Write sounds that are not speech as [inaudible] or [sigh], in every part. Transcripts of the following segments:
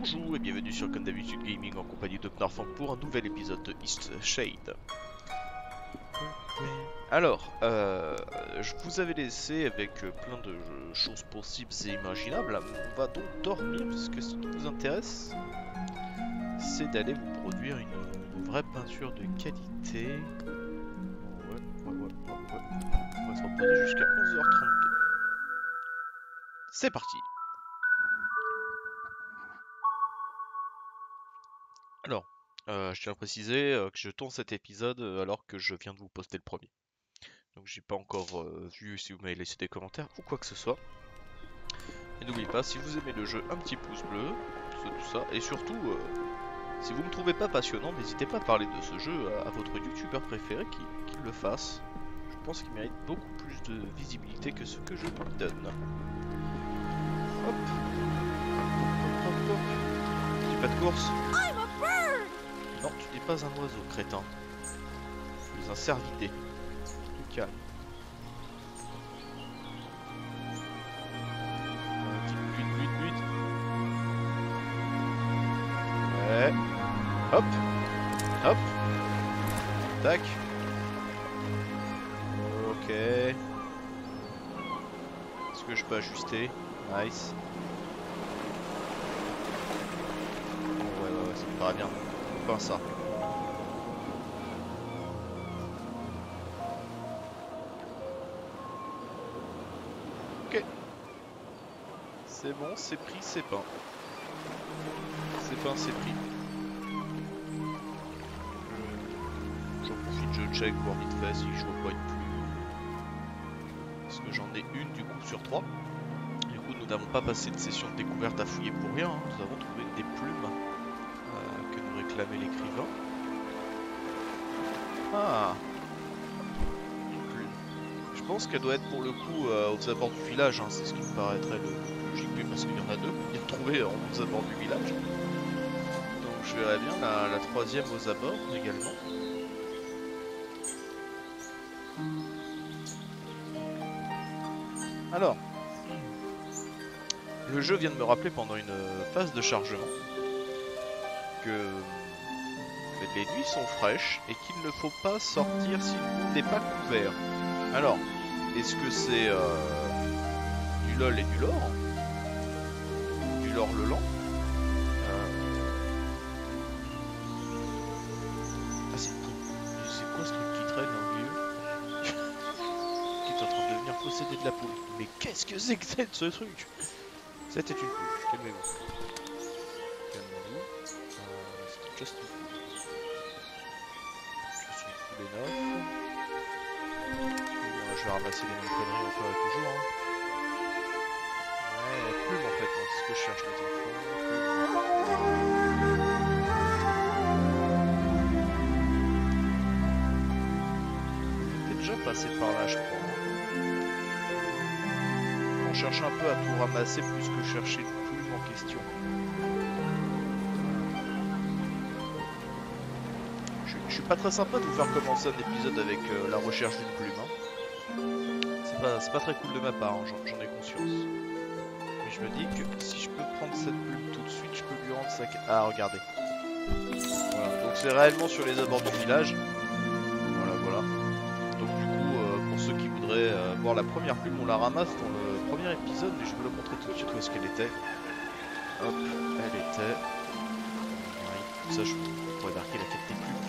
Bonjour et bienvenue sur Comme d'habitude Gaming en compagnie de Knarfang pour un nouvel épisode de East Shade. Alors, euh, je vous avais laissé avec plein de choses possibles et imaginables. On va donc dormir parce que ce qui vous intéresse, c'est d'aller vous produire une, vraie peinture de qualité. Ouais, ouais, ouais. On va se reposer jusqu'à 11h32. C'est parti Alors, euh, je tiens à préciser euh, que je tourne cet épisode euh, alors que je viens de vous poster le premier. Donc j'ai pas encore vu si vous m'avez laissé des commentaires ou quoi que ce soit. Et n'oubliez pas, si vous aimez le jeu, un petit pouce bleu, tout ça, tout ça. Et surtout, si vous me trouvez pas passionnant, n'hésitez pas à parler de ce jeu à, votre youtubeur préféré qui, le fasse. Je pense qu'il mérite beaucoup plus de visibilité que ce que je lui donne. Hop. Hop, hop, hop. Pas de course. Non, tu n'es pas un oiseau, crétin. Tu es un cervidé. Tout calme. Ouais. Hop. Hop. Tac. Ok. Est-ce que je peux ajuster? Nice. Ouais, ouais, ouais, ça me paraît bien. Enfin, ça. Ok. C'est bon, c'est pris, c'est peint. C'est peint, c'est pris. Je- J'en profite, je check, voir vite fait si je vois pas une plume. Parce que j'en ai une du coup sur trois. Du coup, nous n'avons pas passé de session de découverte à fouiller pour rien. hein. Nous avons trouvé des plumes euh. Ah. Je pense qu'elle doit être pour le coup euh, aux abords du village, hein, c'est ce qui me paraîtrait le logique, parce qu'il y en a deux, il est trouvé aux abords du village. Donc je verrais bien la, la troisième aux abords également. Alors, le jeu vient de me rappeler pendant une phase de chargement que les nuits sont fraîches et qu'il ne faut pas sortir si monde n'est pas couvert. Alors, est-ce que c'est euh, du lol et du lore? Du lore le lent? Euh, Ah c'est quoi ce truc qui traîne au milieu? [laughs] Qui est en train de devenir possédé de la poule. Mais qu'est-ce que c'est que c'est ce truc? C'était une poule, calmez-vous. Calmez-vous. Euh, C'était just une je vais ramasser les mêmes conneries et toujours. Hein. Ouais, plume en fait, moi, c'est ce que je cherche les enfants. Déjà passé par là, je crois. On cherche un peu à tout ramasser plus que chercher le plume en question. Je, je suis pas très sympa de vous faire commencer un épisode avec euh, la recherche d'une plume. hein. C'est pas, pas très cool de ma part, hein, j'en ai conscience. Mais je me dis que si je peux prendre cette plume tout de suite, je peux lui rendre sa... Ah, regardez. Voilà, donc c'est réellement sur les abords du village. Voilà, voilà. Donc du coup, euh, pour ceux qui voudraient euh, voir la première plume, on la ramasse dans le premier épisode, mais je vais le montrer tout de suite où est-ce qu'elle était. Hop, elle était... Oui, ça je pourrais marquer la tête des plumes.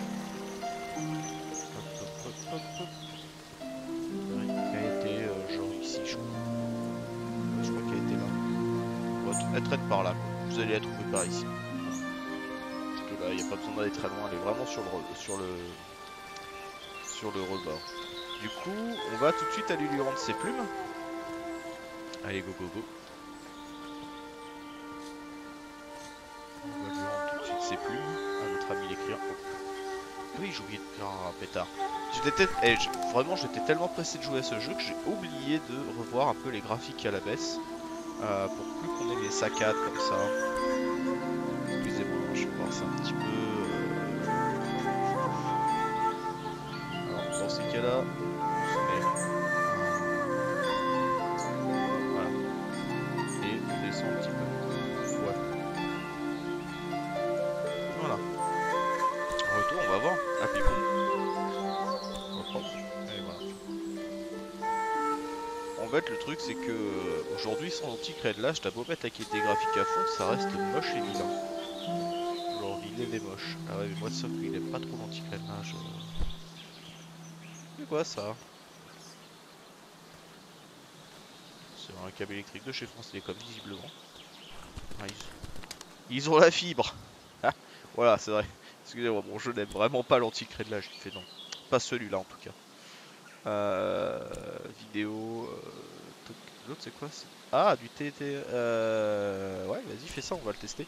Elle traîne par là. Vous allez la trouver par ici. Juste là, il n'y a pas besoin d'aller très loin, elle est vraiment sur le, sur le, sur le rebord. Du coup, on va tout de suite aller lui rendre ses plumes. Allez, go, go, go. On va lui rendre tout de suite ses plumes à notre ami l'écrivain. Oh. Oui, j'ai oublié de un pétard. Eh, vraiment, j'étais tellement pressé de jouer à ce jeu que j'ai oublié de revoir un peu les graphiques à la baisse. Euh, pour plus qu'on ait les saccades comme ça. Excusez-moi, je pense un petit peu. Euh, alors dans ces cas-là, Voilà. Et on descend un petit peu. Voilà. Voilà. Retour, on va voir. Ah puis. En fait, le truc, c'est que euh, aujourd'hui, sans anti-crédlage, t'as beau mettre la qualité graphique à fond, ça reste moche et vilain. Genre, vilain et moche. Ah ouais, mais moi, sauf qu'il aime pas trop l'anti-crédlage. euh. C'est quoi ça? C'est un câble électrique de chez France Télécom, visiblement. Ah, ils... ils ont la fibre Ah, Voilà, c'est vrai. Excusez-moi, bon, je n'aime vraiment pas l'anti-crédlage. Il fait non. Pas celui-là, en tout cas. Euh, vidéo. euh, L'autre c'est quoi Ah du TT. Euh... Ouais vas-y fais ça, on va le tester.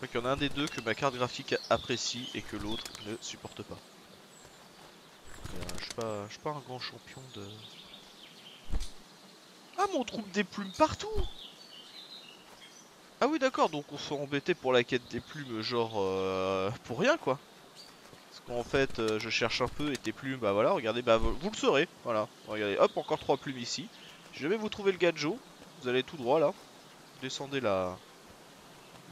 Donc il y en a un des deux que ma carte graphique apprécie et que l'autre ne supporte pas. Euh, je suis pas, pas un grand champion de. Ah mon troupe des plumes partout Ah oui d'accord donc on s'est embêté pour la quête des plumes genre euh, pour rien quoi. Qu'en fait, euh, je cherche un peu et tes plumes, bah voilà, regardez, bah vous vous le saurez, voilà. Regardez, hop, encore trois plumes ici. Si jamais vous trouvez le gadjo, vous allez tout droit là. Vous descendez la,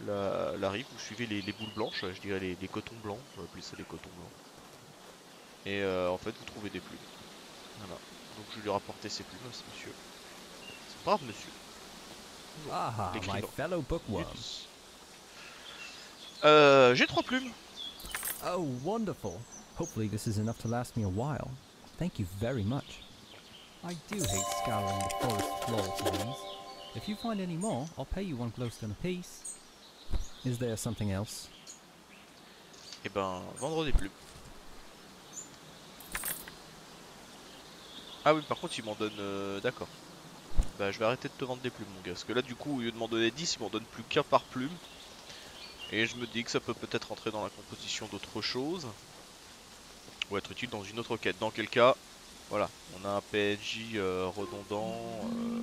la, la rive, vous suivez les, les boules blanches, je dirais les, les cotons blancs, on va appeler ça les cotons blancs. Et euh, en fait, vous trouvez des plumes. Voilà. Donc je vais lui rapporter ces plumes à ce monsieur. C'est brave monsieur. Ah, my fellow bookworm. Euh, j'ai trois plumes. Oh, wonderful. Hopefully, this is enough to last me a while. Thank you very much. I do hate scouring the forest floor these. If you find any more, I'll pay you one glowstone apiece. Is there something else? Et ben, vendre des plumes. Ah oui, par contre, il m'en donne. euh, D'accord. Bah, je vais arrêter de te vendre des plumes, mon gars. Parce que là, du coup, au lieu de m'en donner 10, il m'en donne plus qu'un par plume. Et je me dis que ça peut peut-être rentrer dans la composition d'autre chose. Ou être utile dans une autre quête. Dans quel cas, voilà, on a un PNJ euh, redondant. euh.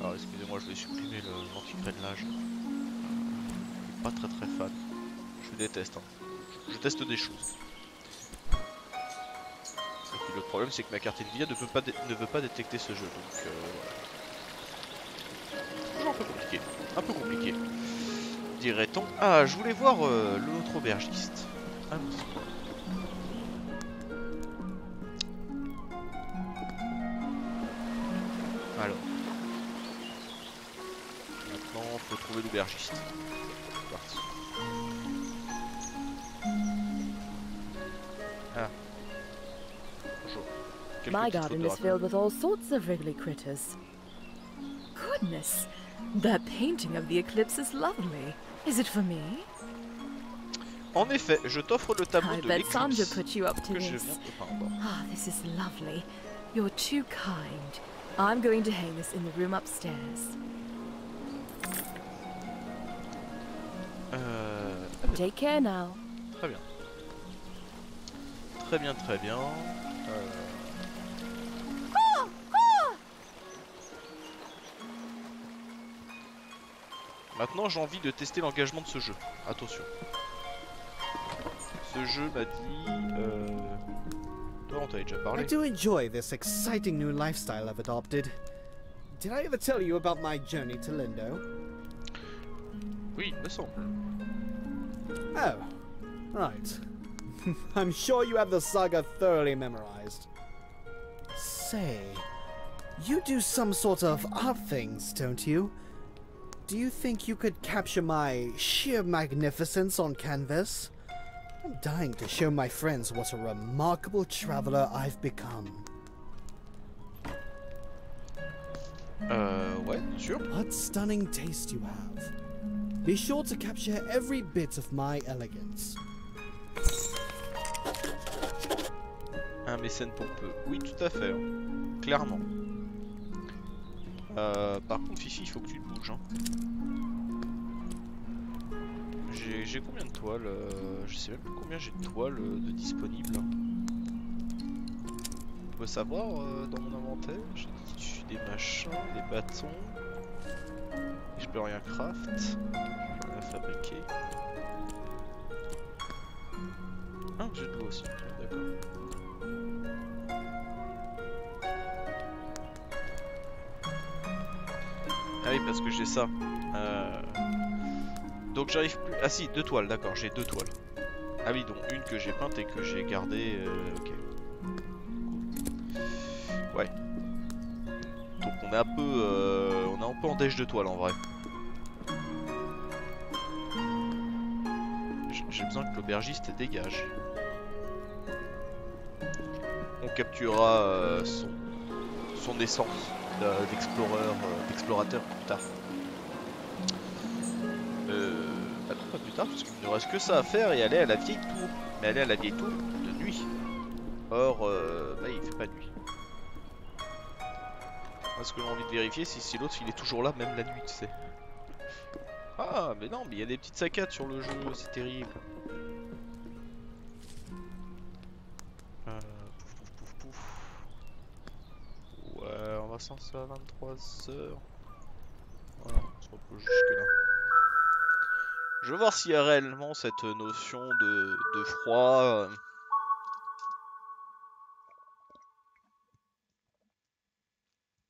Alors, excusez-moi, je vais supprimer le- l'anti-crénelage. Je suis pas très très fan. Je déteste. hein. Je, teste des choses. Le problème c'est que ma carte Nvidia ne veut pas détecter ce jeu. Euh. Peu compliqué. Un peu compliqué. Dirait-on. Ah, je voulais voir euh, l'autre aubergiste. Ah c'est bon. Alors. Maintenant, faut trouver l'aubergiste. Parti. Ah. Bonjour. My garden is filled with all sorts of wriggly critters. Goodness, that painting of the eclipse is lovely. Is it for me? En effet, je t'offre le tableau I de l'éclipse put you up to que je this. viens de peindre. Ah, this is lovely. You're too kind. I'm going to hang this in the room upstairs. Euh, Take care now. très bien. Très bien, très bien. Euh, Maintenant, j'ai envie de tester l'engagement de ce jeu. Attention. Ce jeu m'a dit... Euh... Toi, on t'avait déjà I do enjoy this exciting new lifestyle I've adopted. Did I ever tell you about my journey to Lindo? Oui, il me semble. Oh, right. [laughs] I'm sure you have the saga thoroughly memorized. Say, you do some sort of art things, don't you? Do you think you could capture my sheer magnificence on canvas? I'm dying to show my friends what a remarkable traveler I've become. Uh, ouais, bien sûr. What stunning taste you have. Be sure to capture every bit of my elegance. Un mécène pour peu. Oui, tout à fait. Clairement. Euh, par contre, Fifi, il faut que tu te bouges. hein. J'ai combien de toiles euh, Je sais même plus combien j'ai de toiles euh, de disponibles. On peut savoir euh, dans mon inventaire. J'ai des machins, des bâtons. Et je peux rien craft. Je peux rien fabriquer. Ah, j'ai de l'eau aussi. D'accord. Parce que j'ai ça. Euh, Donc j'arrive plus. Ah si, deux toiles, d'accord, j'ai deux toiles. Ah oui, donc une que j'ai peinte et que j'ai gardée. euh, ok. Ouais. Donc on est un peu, euh, on est un peu en dèche de toile en vrai. J'ai besoin que l'aubergiste dégage. On capturera euh, son, son essence d'explorateur tard. Euh, pas plus tard, parce qu'il ne reste que ça à faire et aller à la vieille tour. Mais aller à la vieille tour de nuit. Or, euh, bah il fait pas nuit. Moi, ce que j'ai envie de vérifier, c'est si l'autre il est toujours là, même la nuit, tu sais. Ah, mais non, mais il y a des petites saccades sur le jeu, c'est terrible. Euh, pouf, pouf, pouf, pouf. Ouais, on va s'en à 23h. On se repose jusque là. Je veux voir s'il y a réellement cette notion de, de froid. euh.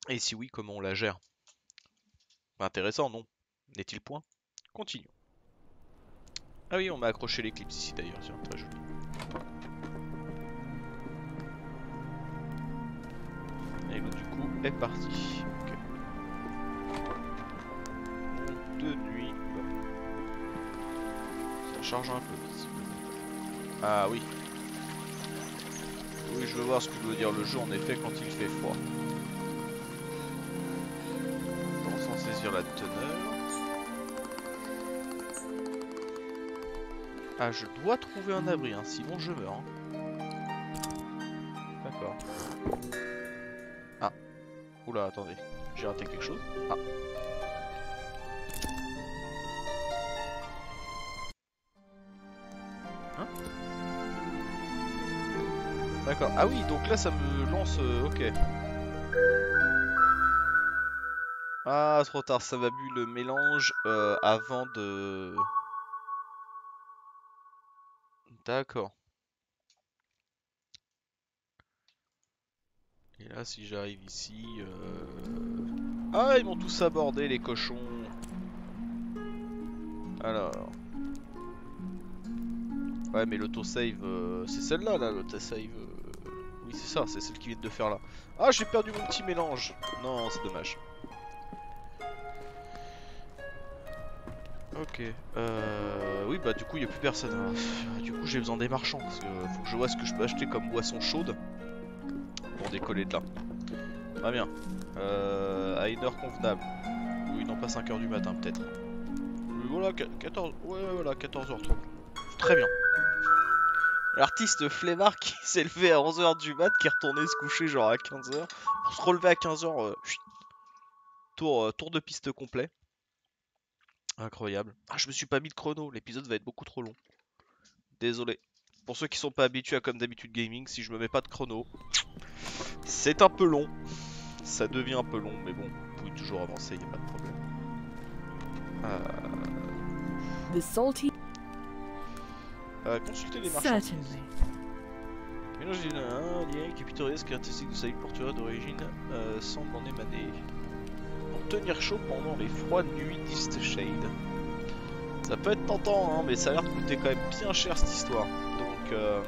Et si oui, comment on la gère? Intéressant, non? N'est-il point? Continuons. Ah oui, on m'a accroché l'éclipse ici d'ailleurs, tiens, très joli. Et du coup est parti. Charge un peu. Ah oui. Oui, je veux voir ce que veut dire le jeu en effet quand il fait froid. Attends, sans saisir la teneur. Ah, je dois trouver un abri, hein, sinon je meurs. hein. D'accord. Ah. Oula, attendez. J'ai raté quelque chose. Ah. Ah oui, donc là ça me lance... euh, ok. Ah, trop tard, ça va bu le mélange euh, avant de... D'accord. Et là, si j'arrive ici... euh, Ah, ils m'ont tous abordé, les cochons. Alors... Ouais, mais l'autosave, euh, c'est celle-là, là, l'autosave. Oui, c'est ça, c'est celle qui vient de faire là. Ah, j'ai perdu mon petit mélange. Non, c'est dommage. Ok. Euh... Oui, bah du coup, il n'y a plus personne. hein. Du coup, j'ai besoin des marchands. Parce que faut que je vois ce que je peux acheter comme boisson chaude. Pour décoller de là. Très bien. Euh... À une heure convenable. Oui, non, pas 5h du matin, peut-être. Voilà, qu- 14... Ouais, voilà, 14h30. Très bien. L'artiste flemmard qui [laughs] s'est levé à 11h du mat, qui est retourné se coucher genre à 15h. Pour se relever à 15h, euh, euh, tour de piste complet. Incroyable. Ah, je me suis pas mis de chrono, l'épisode va être beaucoup trop long. Désolé. Pour ceux qui sont pas habitués à comme d'habitude gaming, si je me mets pas de chrono, c'est un peu long. Ça devient un peu long, mais bon, vous pouvez toujours avancer, y a pas de problème. Euh, The salty. Euh, consultez les marchands. Mélange d'une un lien qui pittoresque caractéristique de sa portuaire d'origine euh, semble en émaner. Pour tenir chaud pendant les froides nuits d'East Shade. Ça peut être tentant, hein, mais ça a l'air de coûter quand même bien cher cette histoire. Donc, euh...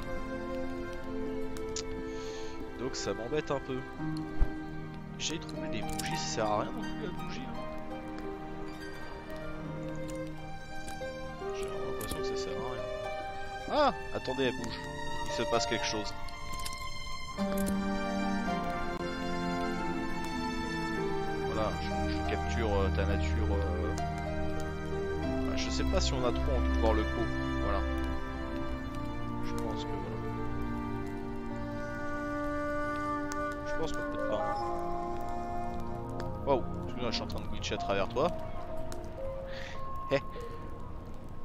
donc ça m'embête un peu. J'ai trouvé des bougies, ça sert à rien non plus la bougie. Ah Attendez, elle bouge. Il se passe quelque chose. Voilà, je, capture euh, ta nature. euh. Ah, je sais pas si on a trop envie de voir le pot. Voilà. Je pense que. voilà. Je pense qu'on peut pas. Waouh, je suis en train de glitcher à travers toi.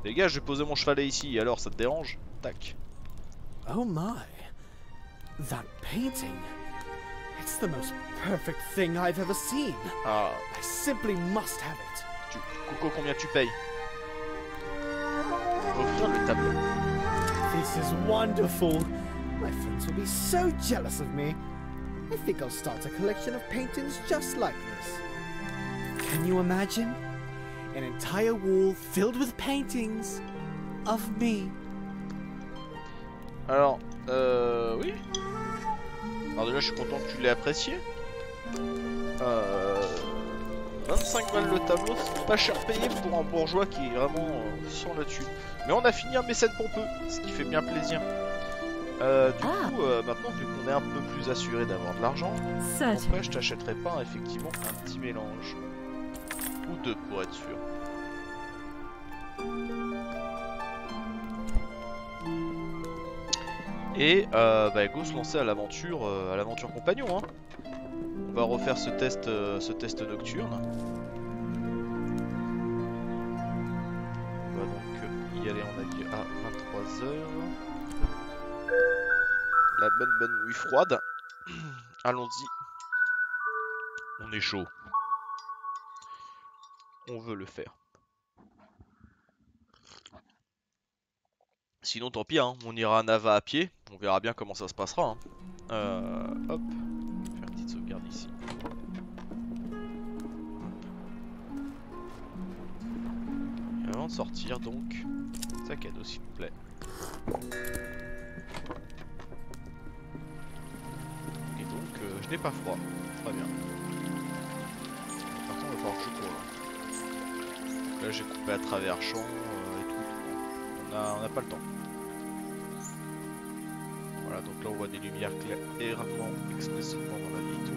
Les gars, je vais poser mon chevalet ici, alors ça te dérange Tac. Oh my. That painting. It's the most perfect thing I've ever seen. Ah, I simply must have it. tu... Coco, combien tu payes Offrir le tableau. This is wonderful. My friends will be so jealous of me. I think I'll start a collection of paintings just like this. Can you imagine? An entire wall filled with paintings of me. Alors, euh, oui. Alors déjà, je suis content que tu l'aies apprécié. Euh, 25 balles le tableau, c'est pas cher payé pour un bourgeois qui est vraiment euh, sans la thune. Mais on a fini un mécène pompeux, ce qui fait bien plaisir. Euh, du Ah. coup, euh, maintenant, vu qu'on est un peu plus assuré d'avoir de l'argent, après, je t'achèterai pas effectivement un petit mélange. Ou deux pour être sûr. Et euh, bah go se lancer à l'aventure euh, à l'aventure compagnon hein. On va refaire ce test euh, ce test nocturne. On va donc y aller on a dit à 23h. La bonne bonne nuit froide. [clears throat] Allons-y. On est chaud. On veut le faire. Sinon, tant pis, hein, on ira à Nava à pied. On verra bien comment ça se passera. hein. Euh, hop. Faire une petite sauvegarde ici. Et avant de sortir, donc, sac à dos s'il vous plaît. Et donc, euh, je n'ai pas froid. Très bien. Par contre, il va falloir que je cours. Là, Là, j'ai coupé à travers champs euh, et tout. On a, on a pas le temps. Voilà, donc là, on voit des lumières clairement, explicitement dans la vitre.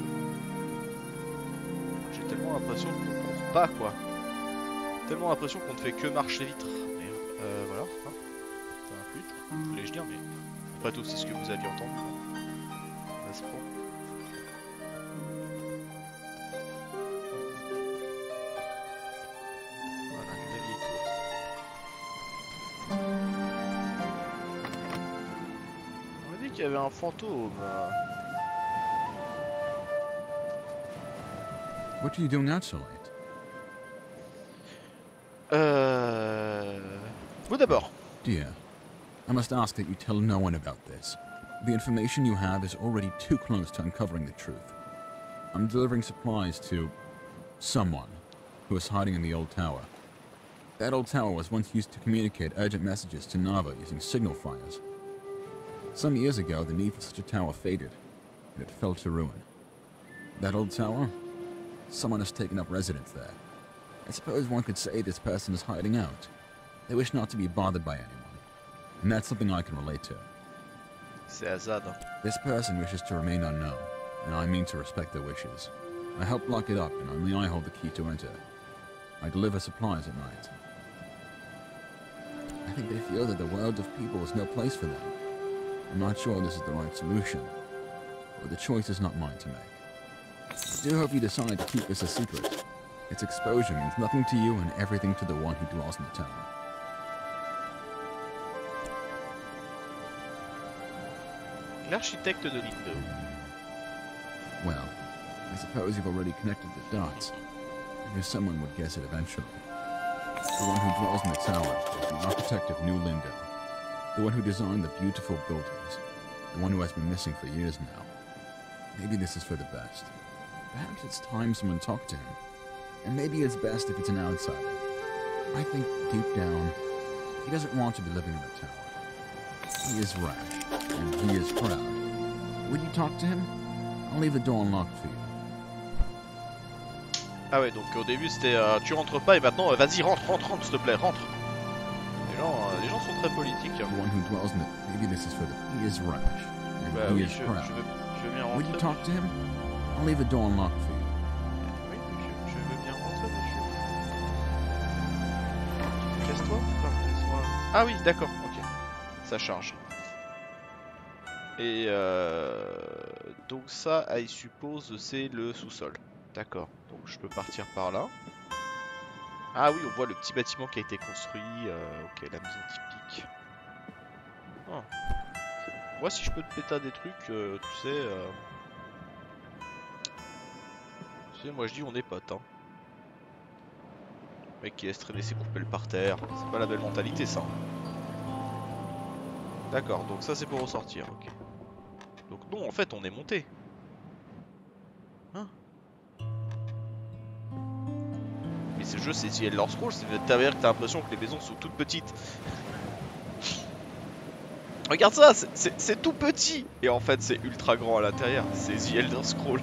J'ai tellement l'impression qu'on court pas, quoi. Tellement l'impression qu'on ne fait que marcher vite. Mais euh, voilà. C'est un fluide, voulais-je dire, mais après tout, c'est ce que vous aviez entendu. Un fantôme. What are you doing out so late? Euh... Vous d'abord. Dear, I must ask that you tell no one about this. The information you have is already too close to uncovering the truth. I'm delivering supplies to someone who is hiding in the old tower. That old tower was once used to communicate urgent messages to Nava using signal fires. Some years ago, the need for such a tower faded, and it fell to ruin. That old tower? Someone has taken up residence there. I suppose one could say this person is hiding out. They wish not to be bothered by anyone. And that's something I can relate to. This person wishes to remain unknown, and I mean to respect their wishes. I help lock it up, and only I hold the key to enter. I deliver supplies at night. I think they feel that the world of people is no place for them. I'm not sure this is the right solution, but the choice is not mine to make. I do hope you decide to keep this a secret. Its exposure means nothing to you and everything to the one who dwells in the tower. L'architecte de Lindo. Well, I suppose you've already connected the dots. I knew someone would guess it eventually. The one who dwells in the tower is the architect of New Lindo. The one who designed the beautiful buildings. The one who has been missing for years now. Maybe this is for the best. Perhaps it's time someone talked to him. And maybe it's best if it's an outsider. I think deep down, he doesn't want to be living in the tower. He is rash, and he is proud. Would you talk to him? I'll leave the door unlocked for you. Ah ouais, donc au début c'était euh, tu rentres pas et maintenant euh, vas-y rentre, rentre, rentre s'il te plaît, rentre. Rash, and Bah oui, is je, je veux, je veux bien rentrer. you talk to him? I'll leave the door unlocked for you. Oui, je, je veux bien rentrer, monsieur. Casse-toi Enfin, laisse-moi- Ah oui, d'accord, ok. Ça charge. Et euh, donc ça, I suppose, c'est le sous-sol. D'accord, donc je peux partir par là. Ah oui, on voit le petit bâtiment qui a été construit. euh, ok, la maison typique. Ah. Moi, si je peux te péter des trucs, euh, tu sais... euh, Tu sais, moi je dis on est potes, hein. Mec qui laisse traîner ses coupelles par terre, c'est pas la belle mentalité ça. D'accord, donc ça c'est pour ressortir, ok. Donc non, en fait on est monté. Ce jeu c'est The Elder Scrolls, c'est-à-dire que t'as l'impression que les maisons sont toutes petites. [laughs] Regarde ça, c'est- tout petit Et en fait, c'est ultra grand à l'intérieur. C'est The Elder Scroll.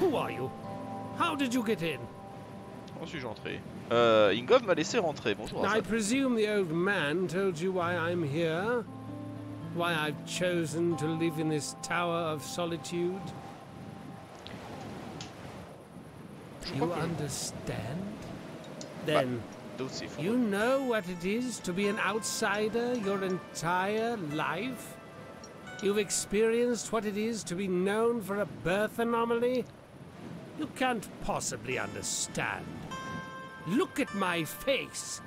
Who are you? How did you get in? Comment suis-je entré? Euh, Ingov m'a laissé rentrer. Bonjour. I presume the old man told you why I'm here? Why I've chosen to live in this tower of solitude? You understand? Then, you know what it is to be an outsider your entire life? You've experienced what it is to be known for a birth anomaly? You can't possibly understand. Look at my face.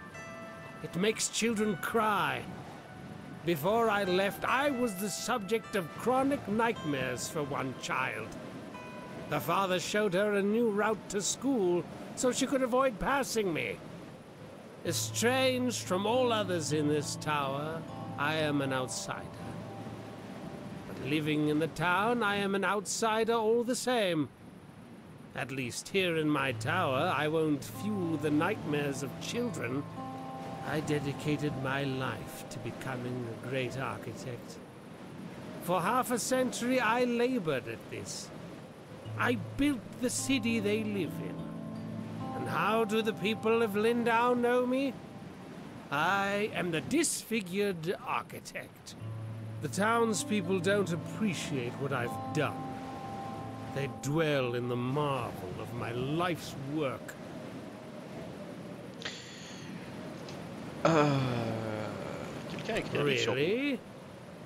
It makes children cry. Before I left, I was the subject of chronic nightmares for one child. The father showed her a new route to school so she could avoid passing me. Estranged from all others in this tower, I am an outsider. But living in the town, I am an outsider all the same. At least here in my tower, I won't fuel the nightmares of children. I dedicated my life to becoming a great architect. For half a century, I labored at this. I built the city they live in. How do the people of Lindau know me? I am the disfigured architect. The townspeople don't appreciate what I've done. They dwell in the marvel of my life's work. Quelqu'un a écrit un livre sur moi. Really?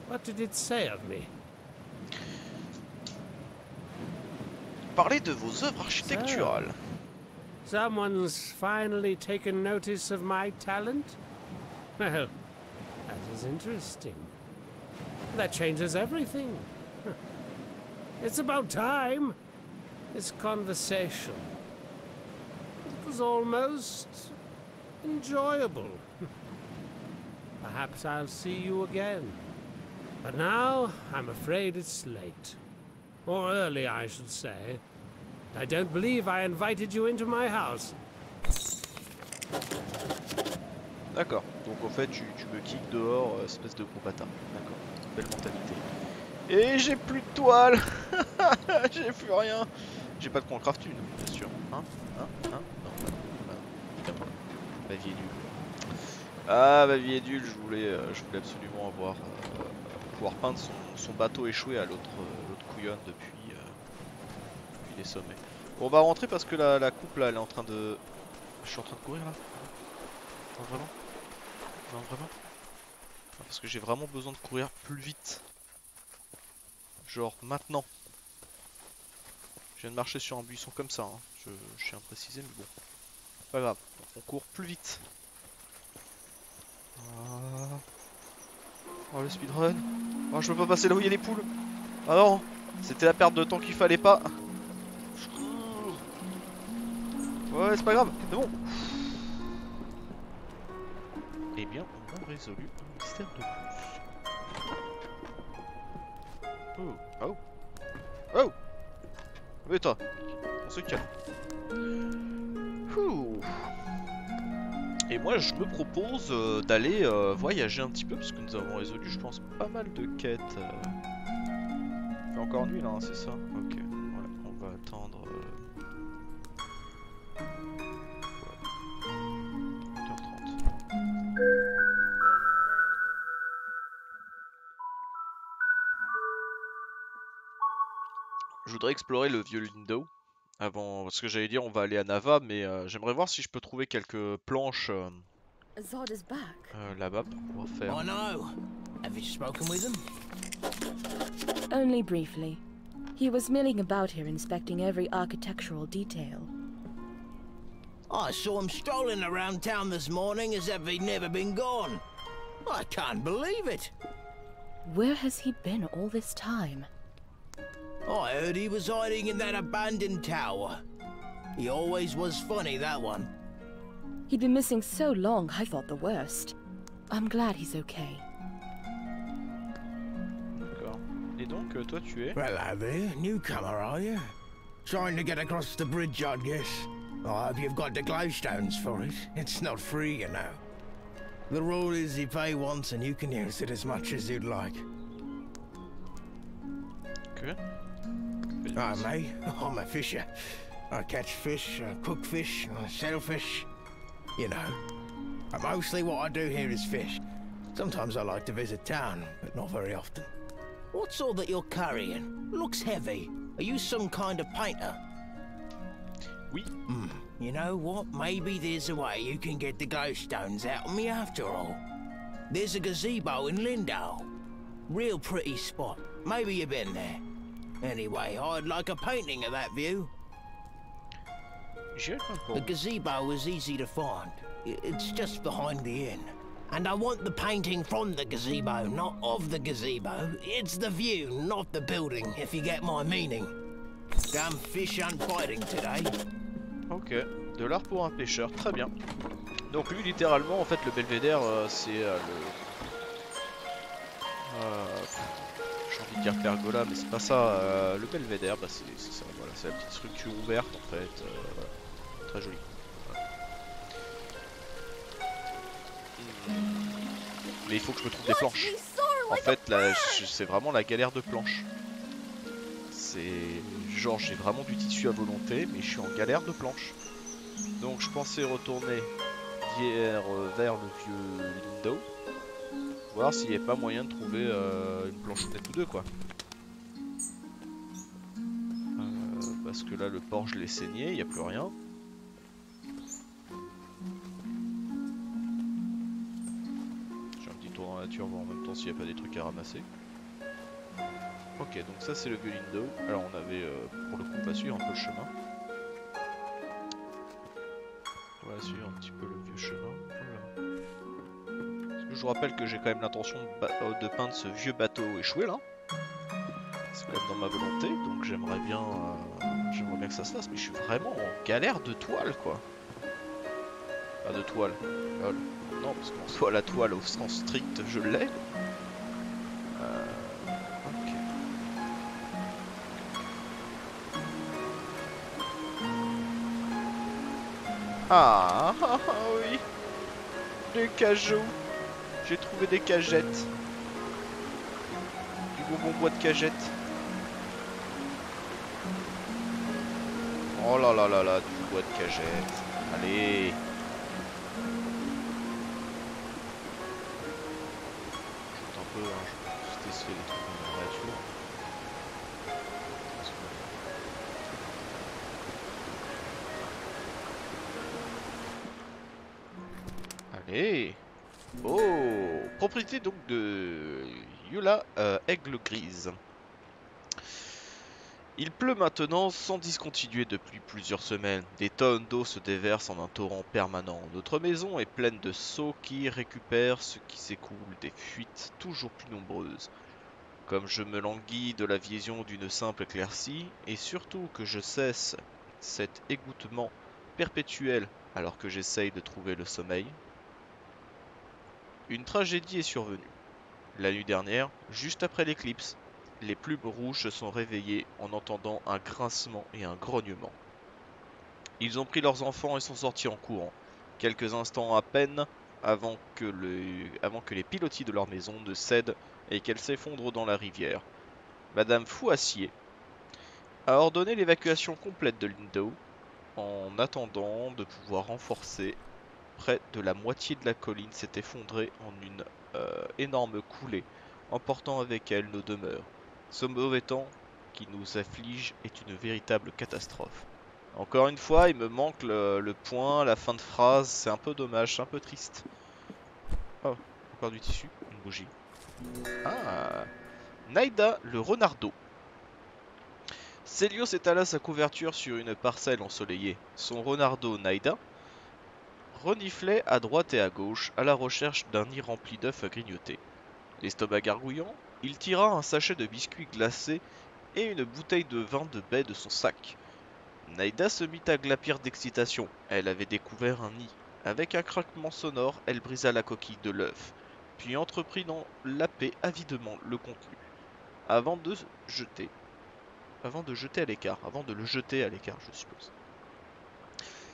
What did it say of me? Parlez de vos œuvres architecturales. Someone's finally taken notice of my talent? Well, that is interesting. That changes everything. [laughs] It's about time. This conversation. It was almost enjoyable. [laughs] Perhaps I'll see you again. But now, I'm afraid it's late. Or early, I should say. I don't believe I invited you into my house. D'accord. Donc en fait, tu, tu me kicks dehors, euh, espèce de gros bâtard. D'accord. Belle mentalité. Et j'ai plus de toile [laughs] J'ai plus rien J'ai pas de quoi en craft une, bien sûr. Hein? Hein? Hein? Non. Ah, putain. Ma vie est nulle. Ah, ma vie est nulle, je voulais, euh, absolument avoir... euh, pouvoir peindre son, son bateau échoué à l'autre couillonne depuis, depuis les sommets. Bon, on va rentrer parce que la, coupe là, elle est en train de... Je suis en train de courir là non, vraiment? Non, vraiment? Parce que j'ai vraiment besoin de courir plus vite. Genre maintenant. Je viens de marcher sur un buisson comme ça, hein. je, à préciser, mais bon. Pas grave, on court plus vite. Ah. Oh le speedrun. Oh je peux pas passer là où il y a les poules. Ah non, c'était la perte de temps qu'il fallait pas. Ouais c'est pas grave, c'est bon. Eh bien, on a résolu un mystère de plus. Oh, oh, oh Mais toi, on se calme. Ouh. Et moi, je me propose euh, d'aller euh, voyager un petit peu, parce que nous avons résolu, je pense, pas mal de quêtes. euh. Il fait encore nuit là, hein, c'est ça? Ok, voilà, on va attendre. Je voudrais explorer le vieux Lindo avant, parce que j'allais dire on va aller à Nava, mais euh, j'aimerais voir si je peux trouver quelques planches euh, Zod is back. euh, là-bas pour pouvoir faire. I know. Have you spoken with him? Only briefly. He was milling about here inspecting every architectural detail. I saw him strolling around town this morning as if he'd never been gone. I can't believe it. Where has he been all this time? I heard he was hiding in that abandoned tower. He always was funny, that one. He'd been missing so long, I thought the worst. I'm glad he's okay. D'accord. Et donc, euh, toi, tu es Hello there, newcomer, are you? Trying to get across the bridge, I guess. Oh, I hope you've got the glowstones for it. It's not free, you know. The rule is you pay once and you can use it as much as you'd like. Ok. Me, [laughs] I'm a fisher. I catch fish, I cook fish, I sell fish. You know. But mostly what I do here is fish. Sometimes I like to visit town, but not very often. What's all that you're carrying? Looks heavy. Are you some kind of painter? Oui. Hmm. You know what? Maybe there's a way you can get the glowstones out of me after all. There's a gazebo in Lindau. Real pretty spot. Maybe you've been there. Anyway, I'd like a painting of that view. The gazebo is easy to find. It's just behind the inn. And I want the painting from the gazebo, not of the gazebo. It's the view, not the building, if you get my meaning. Damn fish aren't fighting today. Ok. De l'art pour un pêcheur, très bien. Donc lui, littéralement, en fait, le belvédère, euh, c'est euh, le... Euh, envie de dire mais c'est pas ça. euh, le belvédère, bah, c'est ça, voilà. C'est la petite structure ouverte, en fait. euh. Très jolie. Voilà. Mais il faut que je me trouve des planches. En fait, là, c'est vraiment la galère de planches. C'est genre j'ai vraiment du tissu à volonté, mais je suis en galère de planches. Donc je pensais retourner hier euh, vers le vieux Lindo, voir s'il n'y avait pas moyen de trouver euh, une planchonnette ou deux quoi. Euh, parce que là le port je l'ai saigné, il n'y a plus rien. J'ai un petit tour dans la nature voir en même temps s'il n'y a pas des trucs à ramasser. Ok, donc ça c'est le vieux Lindo. Alors on avait euh, pour le coup pas suivre un peu le chemin. On va suivre un petit vous rappelle que j'ai quand même l'intention euh, de peindre ce vieux bateau échoué là. C'est quand même dans ma volonté, donc j'aimerais bien, euh, j'aimerais bien que ça se fasse, mais je suis vraiment en galère de toile quoi. Pas de toile. Non, parce qu'en soit la toile au sens strict je l'ai. Euh. Ah, [laughs] ah, ah, oui. Des cajoux. J'ai trouvé des cagettes. Du bonbon bois de cagettes. Oh là là là là, du bois de cagettes. Allez. Il pleut maintenant sans discontinuer depuis plusieurs semaines. Des tonnes d'eau se déversent en un torrent permanent. Notre maison est pleine de seaux qui récupèrent ce qui s'écoule, des fuites toujours plus nombreuses. Comme je me languis de la vision d'une simple éclaircie, et surtout que je cesse cet égouttement perpétuel alors que j'essaye de trouver le sommeil, une tragédie est survenue. La nuit dernière, juste après l'éclipse, les plumes rouges se sont réveillées en entendant un grincement et un grognement. Ils ont pris leurs enfants et sont sortis en courant, quelques instants à peine avant que, les pilotis de leur maison ne cèdent et qu'elle s'effondre dans la rivière. Madame Fouassier a ordonné l'évacuation complète de Lindow en attendant de pouvoir renforcer près de la moitié de la colline s'est effondrée en une énorme coulée, emportant avec elle nos demeures. Ce mauvais temps qui nous afflige est une véritable catastrophe. Encore une fois, il me manque le, point, la fin de phrase, c'est un peu dommage, un peu triste. Oh, encore du tissu, une bougie. Ah Naïda, le renardeau. Célios étala sa couverture sur une parcelle ensoleillée. Son renardeau Naïda reniflait à droite et à gauche à la recherche d'un nid rempli d'œufs à grignoter. L'estomac gargouillant, il tira un sachet de biscuits glacés et une bouteille de vin de baie de son sac. Naïda se mit à glapir d'excitation. Elle avait découvert un nid. Avec un craquement sonore, elle brisa la coquille de l'œuf, puis entreprit d'en laper avidement le contenu, avant de jeter, avant de jeter à l'écart, avant de le jeter à l'écart, je suppose.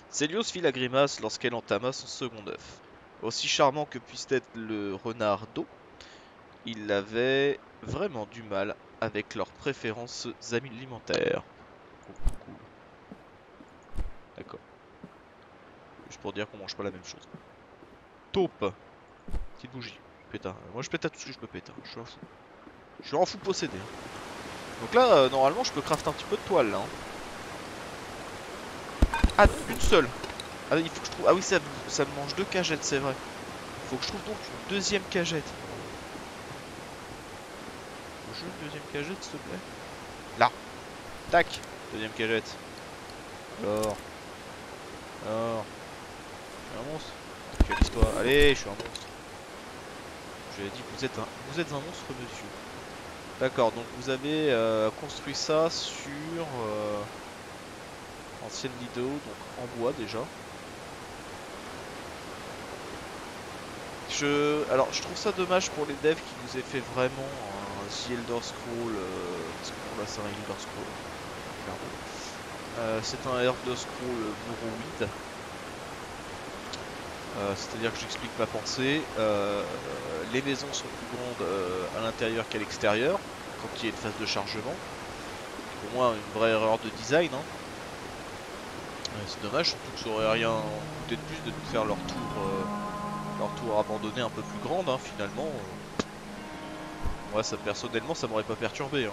Célios fit la grimace lorsqu'elle entama son second œuf. Aussi charmant que puisse être le renard d'eau, il avait vraiment du mal avec leurs préférences alimentaires. D'accord. Juste pour dire qu'on mange pas la même chose. Taupe. Petite bougie. Pétard. Moi je pète à tout ce que je peux péter. Je suis un fou. Je suis un fou possédé. Donc là, euh, normalement, je peux crafter un petit peu de toile là. hein. Ah, une seule. Ah, il faut que je trouve. Ah oui, ça, ça me mange deux cagettes, c'est vrai. Il faut que je trouve donc une deuxième cagette. Je une deuxième cagette, s'il te plaît. Là. Tac. Deuxième cagette. Alors. Alors. Je suis un monstre. Allez, je suis un monstre. Ai dit que vous êtes un, vous êtes un monstre, monsieur. D'accord, donc vous avez euh, construit ça sur euh, ancienne vidéo, donc en bois déjà. Je, alors, je trouve ça dommage pour les devs qui nous aient fait vraiment un The Scroll, euh, parce que bon, là c'est un Elder Scroll. Euh, c'est un Elder Scroll Morrowind. Euh, C'est-à-dire que j'explique ma pensée. Les maisons sont plus grandes à l'intérieur qu'à l'extérieur, quand il y a une phase de chargement. Pour moi, une vraie erreur de design. hein. C'est dommage, surtout que ça aurait rien coûté de plus de nous faire leur tour, euh, leur tour abandonné un peu plus grande, hein, finalement. euh. Moi, ça personnellement, ça m'aurait pas perturbé. Hein.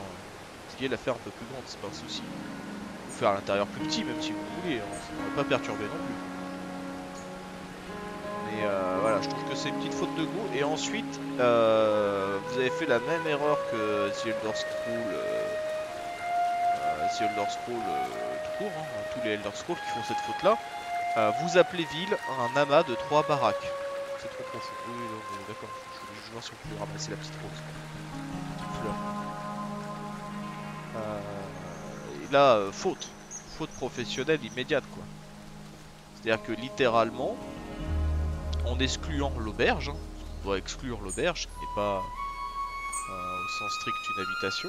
Ce la faire un peu plus grande, c'est pas un souci. Ou faire à l'intérieur plus petit, même si vous voulez, hein, ça m'aurait pas perturbé non plus. Mais euh, voilà, je trouve que c'est une petite faute de goût. Et ensuite, vous avez fait la même erreur que The Elder Scroll, The Elder Scroll hein, tous les Elder Scrolls qui font cette faute-là. Euh, vous appelez ville un amas de trois baraques. C'est trop profond. Oui, d'accord. Je vais voir si on ramasser la petite rose. Fleur. Euh, et là, euh, faute. Faute professionnelle immédiate, quoi. C'est-à-dire que littéralement, en excluant l'auberge, hein, on doit exclure l'auberge, qui n'est pas au sens strict une habitation.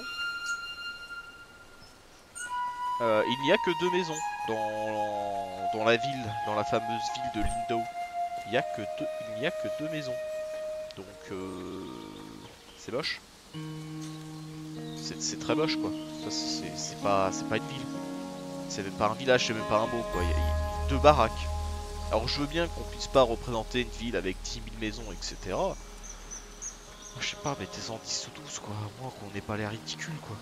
Euh, il n'y a que deux maisons dans, dans la ville, dans la fameuse ville de Lindow. Il n'y a que deux, a que deux maisons. Donc euh, c'est moche. C'est très moche quoi. C'est pas, pas une ville. C'est même pas un village, c'est même pas un mot quoi. Il y a- il y a deux baraques. Alors je veux bien qu'on puisse pas représenter une ville avec 10 000 maisons, etc. Je sais pas, mettez-en 10 ou 12 quoi, au moins qu'on n'ait pas l'air ridicule quoi.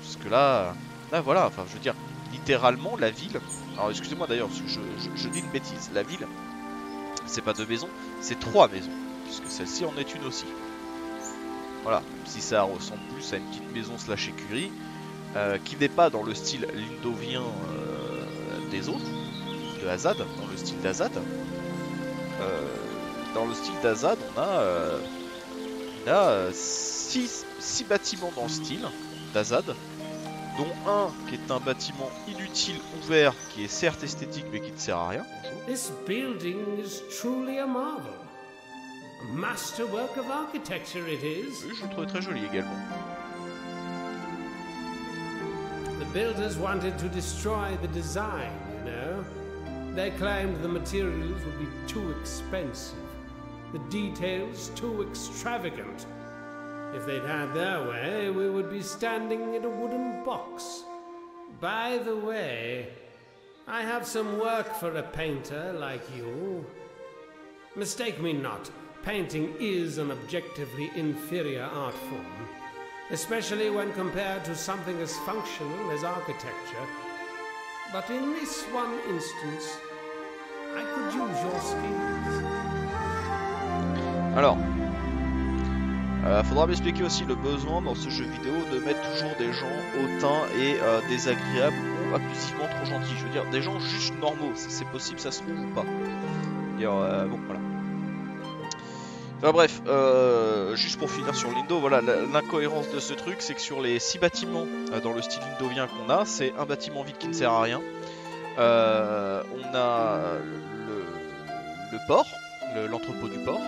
Parce que là, là voilà, enfin je veux dire, littéralement la ville, alors excusez-moi d'ailleurs, je, dis une bêtise, la ville, c'est pas deux maisons, c'est trois maisons, puisque celle-ci en est une aussi. Voilà, si ça ressemble plus à une petite maison slash écurie, euh, qui n'est pas dans le style lindovien euh, des autres, de Azad, dans le style d'Azad. Euh, dans le style d'Azad, on a, on a 6 bâtiments dans le style d'Azad, dont un qui est un bâtiment inutile ouvert, qui est certes esthétique mais qui ne sert à rien. This building is truly a marvel. A masterwork of architecture it is. Oui, je le trouvais très joli également. The builders wanted to destroy the design, you know. They claimed the materials would be too expensive, the details too extravagant. If they'd had their way, we would be standing in a wooden box. By the way, I have some work for a painter like you. Mistake me not, painting is an objectively inferior art form, especially when compared to something as functional as architecture. But in this one instance, I could use your skills. Alors, euh, faudra m'expliquer aussi le besoin dans ce jeu vidéo de mettre toujours des gens hautains et euh, désagréables ou abusivement trop gentils. Je veux dire, des gens juste normaux, c'est possible, ça se trouve ou pas. Dire, euh, bon, voilà. Enfin bref, euh, juste pour finir sur Lindo, voilà, l'incohérence de ce truc, c'est que sur les 6 bâtiments dans le style lindovien qu'on a, c'est un bâtiment vide qui ne sert à rien. On a le, port, le- l'entrepôt du port,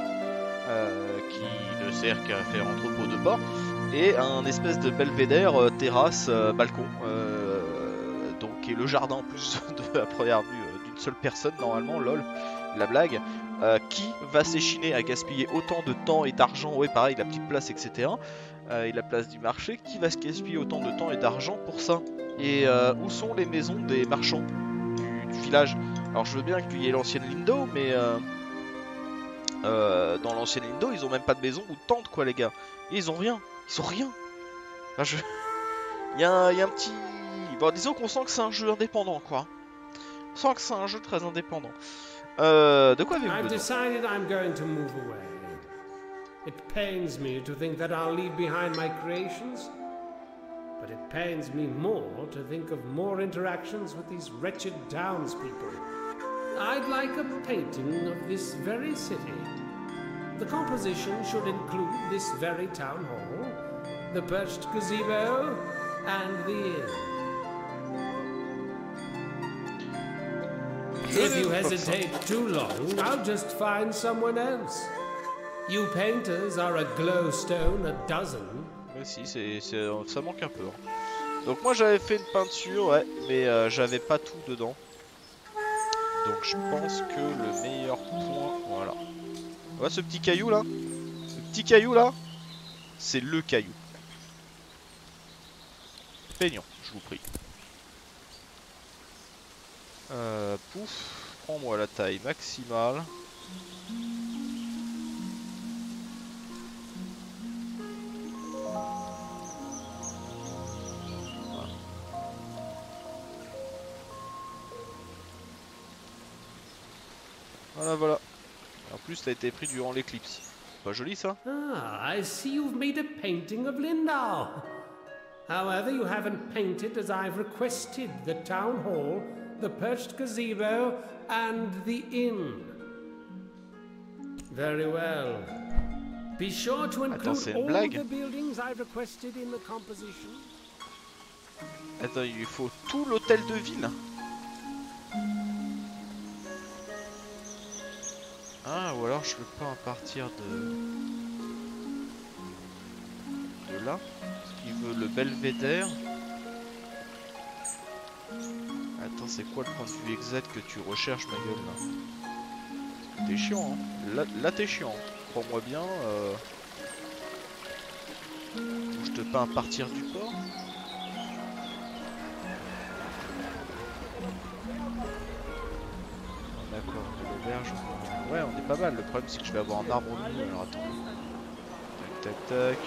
qui ne sert qu'à faire entrepôt de port, et un espèce de belvédère, euh, terrasse, euh, balcon, euh, donc est le jardin plus [laughs] de la première vue d'une une seule personne normalement, lol, la blague, qui va s'échiner à gaspiller autant de temps et d'argent, ouais pareil, la petite place, etc. et la place du marché, qui va se gaspiller autant de temps et d'argent pour ça Et où sont les maisons des marchands du, du village? Alors je veux bien qu'il y ait l'ancienne Lindo, mais euh, dans l'ancienne Lindo, ils ont même pas de maison ou de tente, quoi, les gars. Et ils ont rien, ils ont rien. Enfin, je... [laughs] Il y, a un- il y a un petit... Bon, disons qu'on sent que c'est un jeu indépendant, quoi. On sent que c'est un jeu très indépendant. Euh, de quoi avez-vous I've besoin decided I'm going to move away. It pains me to think that I'll leave behind my creations, but it pains me more to think of more interactions with these wretched townspeople. I'd like a painting of this very city. The composition should include this very town hall, the perched gazebo, and the inn. If you hesitate too long, I'll just find someone else. You painters are a glowstone a dozen. Ouais, si, c'est, ça manque un peu. hein. Donc moi j'avais fait une peinture, ouais, mais euh, j'avais pas tout dedans. Donc je pense que le meilleur point, voilà. Ouais, ce petit caillou là, ce petit caillou là, c'est le caillou. Peignons, je vous prie. Euh, pouf, prends-moi la taille maximale. Voilà, voilà. En plus, ça a été pris durant l'éclipse. Pas joli ça? Ah, I see you've made a painting of Lindau. However, you haven't painted as I've requested the town hall, the perched gazebo, and the inn. Very well. Be sure to include all blague. the buildings I've requested in the composition. Attends, il lui faut tout l'hôtel de ville. Ou alors je peins à partir de... De là. Qu'il veut le belvédère. Attends, c'est quoi le point de vue exact que tu recherches, ma gueule, là? T'es chiant, hein Là, t'es chiant. Crois-moi bien. Euh... Je te peins à partir du port. D'accord, l'auberge. Ouais, on est pas mal. Le problème, c'est que je vais avoir un arbre au milieu. Alors attends. Tac, tac, tac.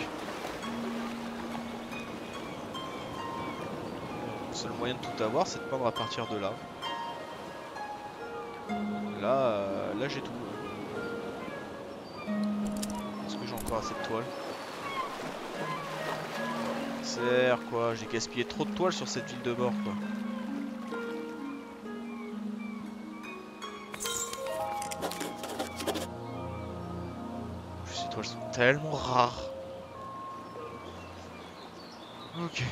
Le seul moyen de tout avoir, c'est de peindre à partir de là. Là, euh, là j'ai tout. Est-ce que j'ai encore assez de toile? Serre quoi, j'ai gaspillé trop de toile sur cette ville de mort quoi. Tellement rares. Ok.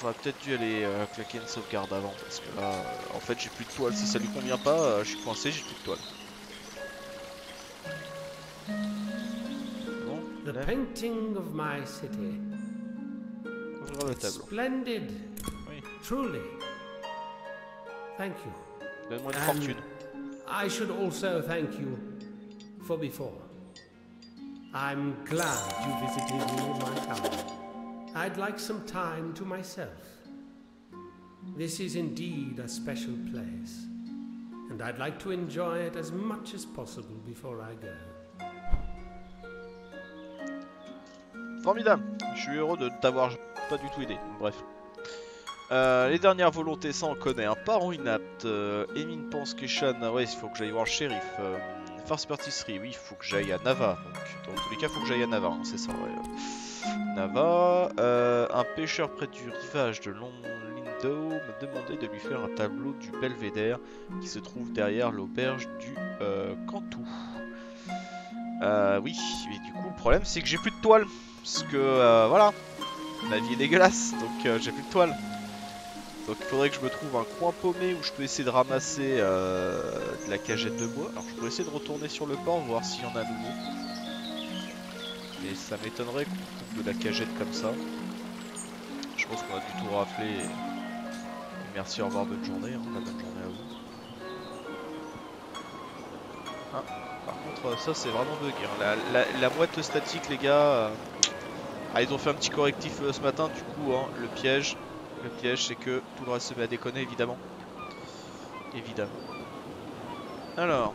J'aurais peut-être dû aller euh, claquer une sauvegarde avant parce que là, euh, en fait, j'ai plus de toile. Si ça lui convient pas, euh, je suis coincé, j'ai plus de toile. Bon, The là, painting of my city. ouvrir le tableau. Splendid. Oui. Truly. Thank you. Donne-moi une fortune. I should also thank you for before. I'm glad you visited me in my. I'd like some time to myself. This is indeed a special place, and I'd like to enjoy it as much as possible before I go. Formidable. Je suis heureux de t'avoir pas du tout aidé. Bref. Euh, les dernières volontés, ça on connaît. Un parent inapte. Euh, pense que Shan. Ouais, il faut que j'aille voir le shérif. Euh, Farce Partisserie, oui, il faut que j'aille à Nava. Donc, dans tous les cas, il faut que j'aille à Nava, hein, c'est ça, ouais. Nava. Euh, un pêcheur près du rivage de Long Lindo me demandait de lui faire un tableau du belvédère qui se trouve derrière l'auberge du euh, Cantou. Euh, oui, mais du coup, le problème c'est que j'ai plus de toile. Parce que, voilà, la vie est dégueulasse, donc j'ai plus de toile. Donc il faudrait que je me trouve un coin paumé où je peux essayer de ramasser euh, de la cagette de bois. Alors je pourrais essayer de retourner sur le port, voir s'il y en a à nouveau. Mais ça m'étonnerait qu'on trouve de la cagette comme ça. Je pense qu'on a du tout rafler. et merci, au revoir, bonne journée. Hein, la bonne journée à vous. Ah, par contre, ça c'est vraiment bug. hein. La, la, moite statique, les gars. euh, Ah, ils ont fait un petit correctif euh, ce matin, du coup, hein, le piège. Le piège, c'est que tout le reste se met à déconner, évidemment. Évidemment. Alors,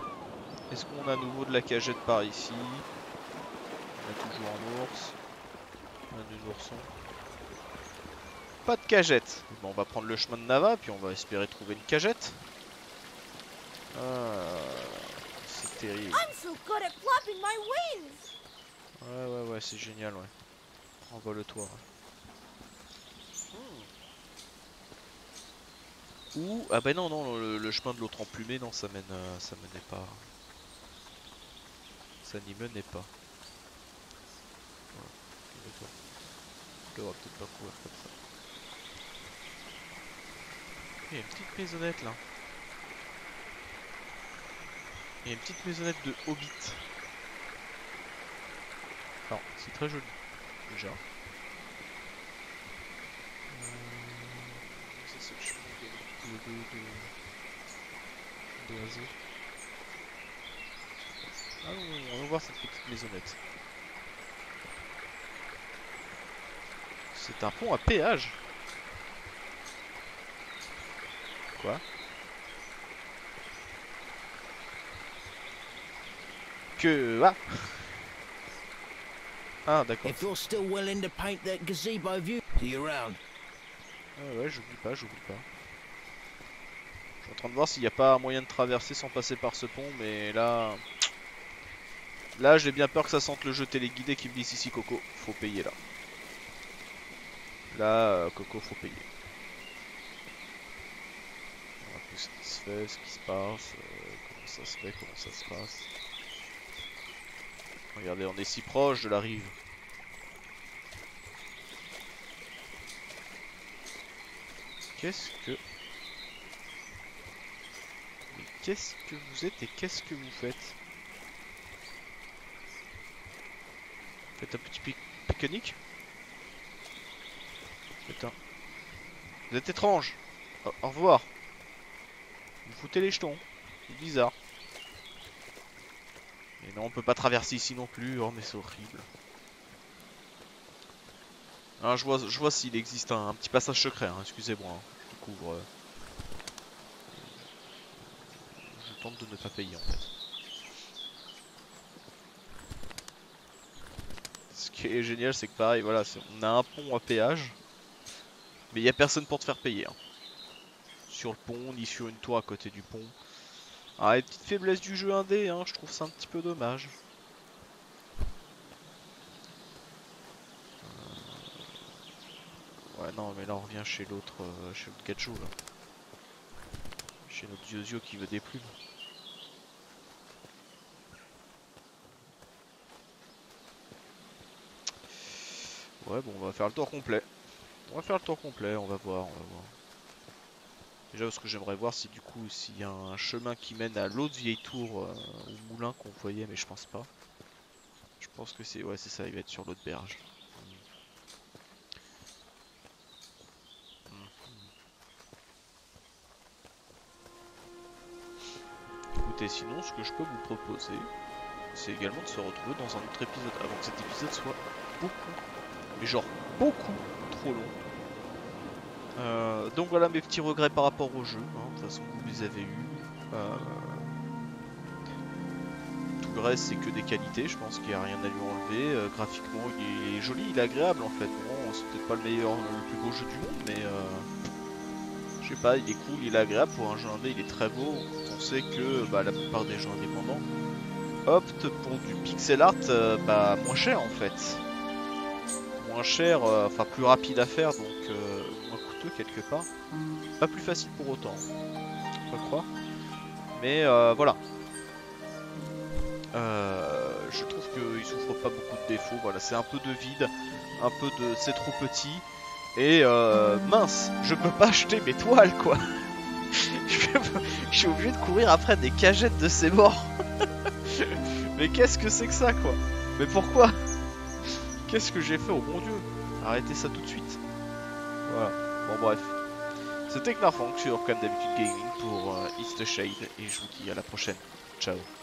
est-ce qu'on a à nouveau de la cagette par ici? On a toujours un ours. On a des oursons. Pas de cagette. Bon, on va prendre le chemin de Nava, puis on va espérer trouver une cagette. Ah, c'est terrible. Ouais, ouais, ouais, c'est génial, ouais. Envole-toi. ouais. Ou, ah bah non, non, le, chemin de l'autre emplumé, non, ça mène, euh, ça menait pas. Ça n'y menait pas. Peut-être pas courir comme ça. Il y a une petite maisonnette là. Il y a une petite maisonnette de hobbit. Alors, c'est très joli, déjà. Euh, ça, c'est le chemin de-. Ah va voir cette petite maisonnette. C'est un pont à péage. Quoi? Que... Ah Ah d'accord. If you're still willing to paint that gazebo view, see you around. Ah ouais, j'oublie pas, j'oublie pas. En train de voir s'il n'y a pas moyen de traverser sans passer par ce pont, mais là... Là, j'ai bien peur que ça sente le jeu téléguidé qui me dise ici, Coco, faut payer là. Là, euh, Coco, faut payer. On va ce qui se fait, ce qui se passe, euh, comment ça se fait, comment ça se passe. Regardez, on est si proche de la rive. Qu'est-ce que... Qu'est-ce que vous êtes et qu'est-ce que vous faites Faites un petit pique-nique Putain. Vous êtes étrange. Au, revoir. Vous foutez les jetons. C'est bizarre. Et non, on peut pas traverser ici non plus. Oh, mais c'est horrible. Ah, je vois, je vois s'il existe un, un petit passage secret. hein, Excusez-moi. hein, Je découvre. euh, De ne pas payer en fait. Ce qui est génial, c'est que pareil, voilà, on a un pont à péage, mais il y a personne pour te faire payer. hein. Sur le pont, ni sur une tour à côté du pont. Ah, les petites faiblesses du jeu indé, hein, je trouve ça un petit peu dommage. Euh, Ouais, non, mais là on revient chez l'autre, euh, chez l'autre Gajo là. Chez notre Diozio qui veut des plumes. Ouais, bon, on va faire le tour complet. On va faire le tour complet, on va voir, on va voir. Déjà, ce que j'aimerais voir, c'est du coup s'il y a un chemin qui mène à l'autre vieille tour euh, au moulin qu'on voyait, mais je pense pas. Je pense que c'est ouais, c'est ça, il va être sur l'autre berge. Sinon, ce que je peux vous proposer, c'est également de se retrouver dans un autre épisode avant que cet épisode soit beaucoup, mais genre beaucoup trop long. Euh, donc voilà mes petits regrets par rapport au jeu. hein. De toute façon, vous les avez eus. Euh, Tout le reste, c'est que des qualités. Je pense qu'il n'y a rien à lui enlever. Euh, graphiquement, il est joli, il est agréable en fait. Bon, c'est peut-être pas le meilleur, le plus beau jeu du monde, mais je sais pas, il est cool, il est agréable pour un jeu indé, il est très beau. On sait que bah, la plupart des jeux indépendants optent pour du pixel art euh, bah, moins cher en fait. Moins cher, euh, enfin plus rapide à faire, donc euh, moins coûteux quelque part. Pas plus facile pour autant, faut pas croire. Mais voilà. Je trouve qu'il souffre pas beaucoup de défauts. Voilà, c'est un peu de vide, un peu de c'est trop petit. Et euh, mince, je peux pas acheter mes toiles quoi. Suis obligé de courir après des cagettes de ces morts. [laughs] Mais qu'est-ce que c'est que ça quoi? Mais pourquoi? Qu'est-ce que j'ai fait? Au bon dieu Arrêtez ça tout de suite. Voilà. Bon bref. C'était Knarfang sur comme d'habitude gaming pour euh, Shade et je vous dis à la prochaine. Ciao